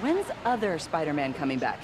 When's other Spider-Man coming back?